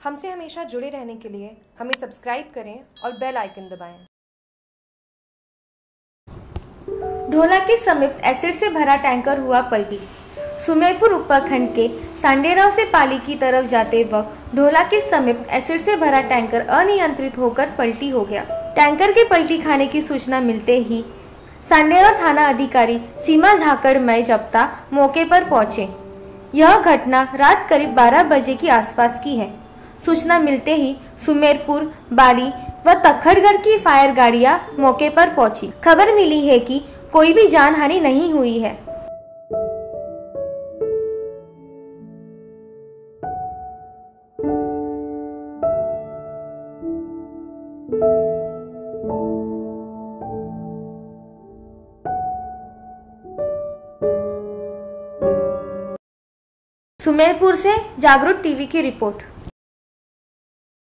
हमसे हमेशा जुड़े रहने के लिए हमें सब्सक्राइब करें और बेल आइकन दबाएँ। ढोला के समीप एसिड से भरा टैंकर हुआ पलटी। सुमेरपुर उपखंड के सांडेराव से पाली की तरफ़ जाते वक्त ढोला के समीप एसिड से भरा टैंकर अनियंत्रित होकर पलटी हो गया। टैंकर के पलटी खाने की सूचना मिलते ही सांडेराव थाना अधिकारी सीमा झाकड़ मय जप्ता मौके पर पहुँचे। यह घटना रात करीब 12 बजे की आसपास की है। सूचना मिलते ही सुमेरपुर बाली व तखड़गढ़ की फायर गाड़ियाँ मौके पर पहुँची। खबर मिली है कि कोई भी जान हानि नहीं हुई है। सुमेरपुर से जागरूक टीवी की रिपोर्ट।